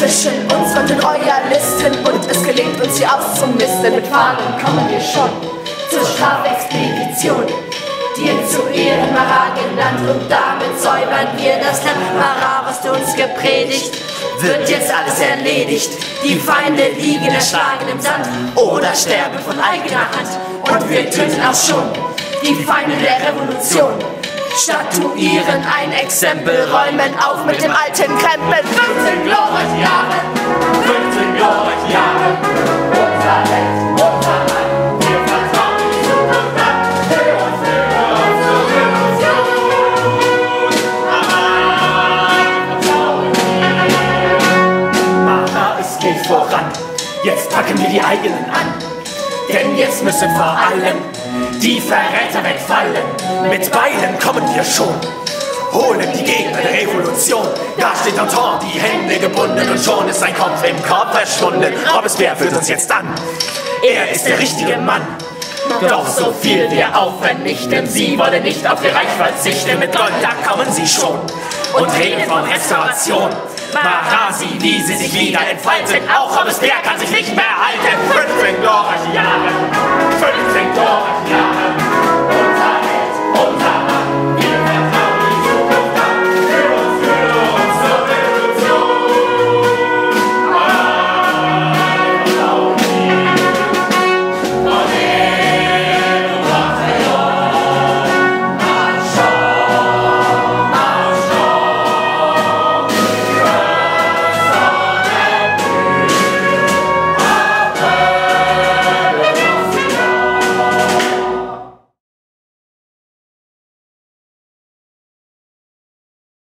zwischen uns und den Royalisten und es gelingt uns hier auszumisten. Mit Fahnen kommen wir schon zur Strafexpedition. Dir zu Ehren Mara genannt und damit säubern wir das Land. Mara, was du uns gepredigt, wird jetzt alles erledigt. Die Feinde liegen erschlagen im Sand oder sterben von eigener Hand. Und wir töten auch schon die Feinde der Revolution. Statuieren ein Exempel, räumen auf mit dem alten Krempel. 15 glorreiche voran. Jetzt packen wir die eigenen an. Denn jetzt müssen vor allem die Verräter wegfallen. Mit Beilen kommen wir schon. Holen die Gegner der Revolution. Da steht Danton, die Hände gebunden und schon ist sein Kopf im Korb verschwunden. Robespierre führt uns jetzt an. Er ist der richtige Mann. Doch so viel wir auch vernichten, sie wollen nicht auf ihr Reich verzichten. Mit Gold, da kommen sie schon und reden von Restauration. Marasi, wie sie sich wieder entfalten, auch Robespierre kann sich nicht mehr